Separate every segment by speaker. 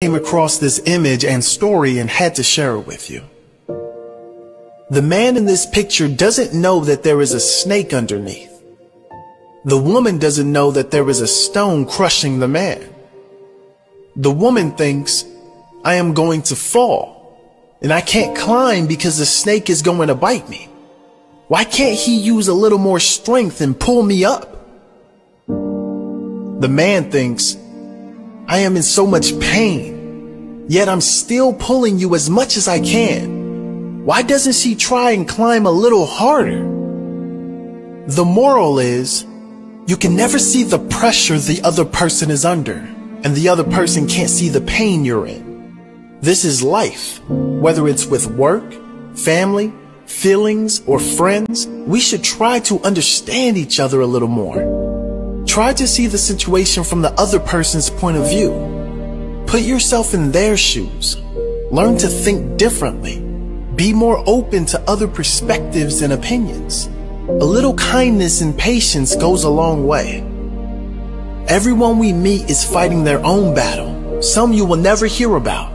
Speaker 1: came across this image and story and had to share it with you. The man in this picture doesn't know that there is a snake underneath. The woman doesn't know that there is a stone crushing the man. The woman thinks, I am going to fall and I can't climb because the snake is going to bite me. Why can't he use a little more strength and pull me up? The man thinks, I am in so much pain, yet I'm still pulling you as much as I can. Why doesn't she try and climb a little harder? The moral is, you can never see the pressure the other person is under, and the other person can't see the pain you're in. This is life. Whether it's with work, family, feelings, or friends, we should try to understand each other a little more. Try to see the situation from the other person's point of view. Put yourself in their shoes. Learn to think differently. Be more open to other perspectives and opinions. A little kindness and patience goes a long way. Everyone we meet is fighting their own battle, some you will never hear about.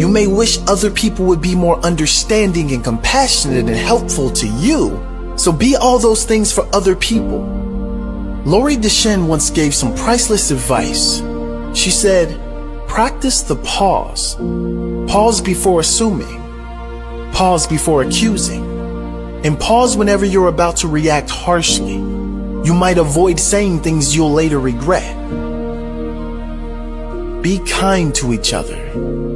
Speaker 1: You may wish other people would be more understanding and compassionate and helpful to you. So be all those things for other people. Lori Deschene once gave some priceless advice. She said, practice the pause. Pause before assuming. Pause before accusing. And pause whenever you're about to react harshly. You might avoid saying things you'll later regret. Be kind to each other.